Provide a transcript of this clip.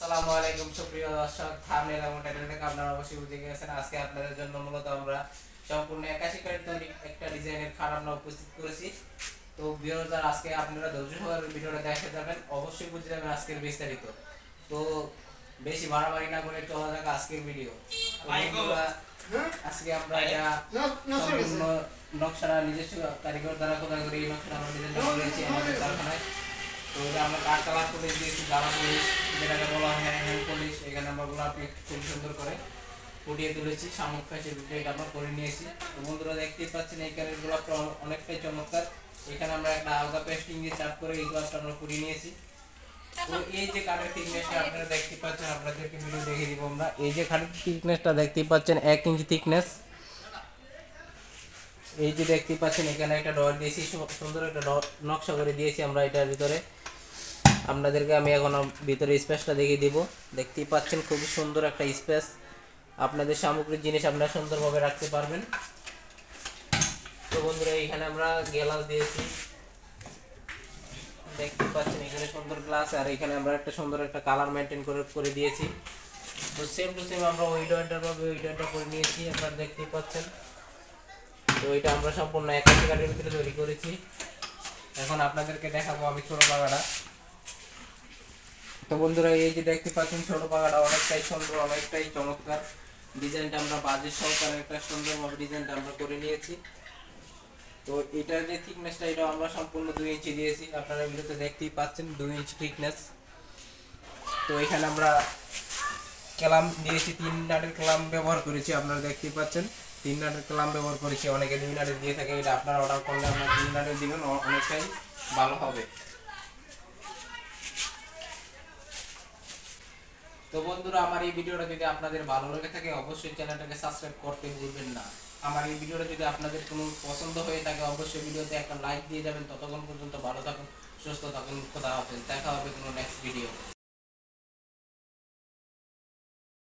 আসসালামু আলাইকুম সুপ্রিয় দর্শক থামনেল এবং টাইটেল থেকে আপনারা অবশ্যই বুঝে গেছেন। আজকে আপনাদের জন্য মূলত আমরা সম্পূর্ণ একাশি কারের তৈরি একটা ডিজাইনের খাট আমরা উপস্থিত করেছি। তো বিরোধার আজকে আপনারা ধৈর্য সহকারে ভিডিওটা দেখে যাবেন অবশ্যই বুঝে যাবেন আজকের বিস্তারিত। তো বেশি বাড়াবাড়ি না করে চলা যাক আজকের ভিডিও আজকে আমরা এটা সম্পূর্ণ নকশাটা নিজস্ব কারিগর দ্বারা খোদা করে এই নকশাটা আমরা ডিজাইন করেছি আমাদের কারখানায়। তো এটা আমরা কাঠ কালার পলিশ দিয়েছি গালা পলিশ যেটাকে বলা হ্যান্ড পলিশ এখানে আমরা গোলাপি খুব সুন্দর করে ফুটিয়ে তুলেছি, শামুক ফ্যাশের ভিতরে আমরা করে নিয়েছি। তো বন্ধুরা দেখতেই পাচ্ছেন এখানে গোলাপটা অনেকটাই চমৎকার। এখানে আমরা একটা আলগা পেস্টিং দিয়ে চাপ করে এই গোলাপটা আমরা ফুটিয়ে নিয়েছি। তো এই যে কাঠের থিকনেসটা আপনারা দেখতে পাচ্ছেন, আপনাদেরকে ভিডিও দেখিয়ে দিব আমরা। এই যে কাঠের থিকনেসটা দেখতেই পাচ্ছেন, এক ইঞ্চি থিকনেস এই যে দেখতে পাচ্ছেন, এখানে একটা ডর দিয়েছি সুন্দর একটা নকশা করে দিয়েছি আমরা এটার ভিতরে। আপনাদেরকে আমি এখন ভিতরে স্পেসটা দেখিয়ে দিব। দেখতেই পাচ্ছেন খুবই সুন্দর একটা স্পেস। আপনাদের সামগ্রিক জিনিস আপনারা সুন্দরভাবে রাখতে পারবেন। তো বন্ধুরা, এখানে আমরা গ্লাস দিয়েছি। দেখতে পাচ্ছেন এখানে সুন্দর গ্লাস, আর এখানে আমরা একটা সুন্দর একটা কালার মেনটেন করে করে দিয়েছি। তো সেম টু সেম আমরা ওই ডয়েন্টার ভাবে ওই ডয়েন্টটা করে নিয়েছি, আপনারা দেখতেই পাচ্ছেন। তো এটা আমরা সম্পূর্ণ একাশি কাঠের ভিতরে তৈরি করেছি। এখন আপনাদেরকে দেখাবো আমি ছোট পাখাটা তো বন্ধুরা, এই যে দেখতে পাচ্ছেন, ছোট পাখাটা অনেকটাই সুন্দর, অনেকটাই চমৎকার। ডিজাইনটা আমরা বাজেট সহকারে একটা সুন্দরভাবে ডিজাইনটা আমরা করে নিয়েছি। তো এটার যে থিকনেসটা এটা আমরা সম্পূর্ণ দুই ইঞ্চি দিয়েছি। আপনারা ভিডিওতে দেখতেই পাচ্ছেন, দুই ইঞ্চি থিকনেস তো এখানে আমরা ক্যালাম দিয়েছি, তিন নাটের ক্যালাম ব্যবহার করেছি, আপনারা দেখতেই পাচ্ছেন। তিন নাটের ক্যালাম ব্যবহার করেছি, অনেকে দুই নাটের দিয়ে থাকে, এটা আপনারা অর্ডার করলে আপনারা তিন নাটের দিবেন অনেকটাই ভালো হবে। তো বন্ধুরা, আমার এই ভিডিওটা যদি আপনাদের ভালো লেগে থাকে, অবশ্যই চ্যানেলটাকে সাবস্ক্রাইব করতে ভুলবেন না। আমার এই ভিডিওটা যদি আপনাদের কোনো পছন্দ হয়ে থাকে, অবশ্যই ভিডিওতে একটা লাইক দিয়ে যাবেন। ততক্ষণ পর্যন্ত ভালো থাকুন, সুস্থ থাকুন, খোদা হাফেজ। দেখা হবে কোনো নেক্সট ভিডিও